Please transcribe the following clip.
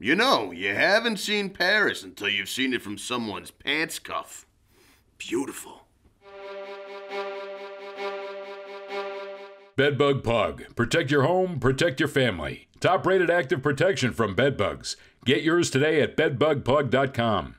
You know, you haven't seen Paris until you've seen it from someone's pants cuff. Beautiful. Bed Bug Plug. Protect your home, protect your family. Top rated active protection from bedbugs. Get yours today at bedbugplug.com.